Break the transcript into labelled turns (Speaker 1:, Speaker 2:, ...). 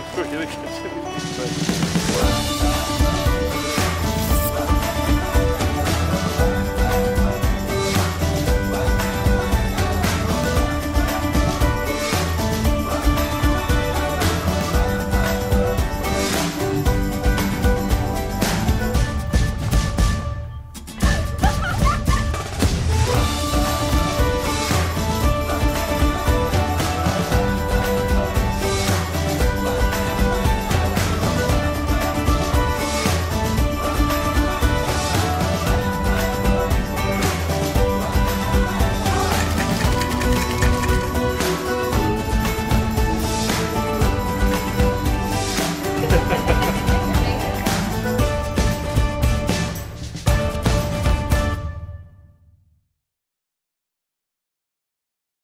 Speaker 1: これで決勝に行きました。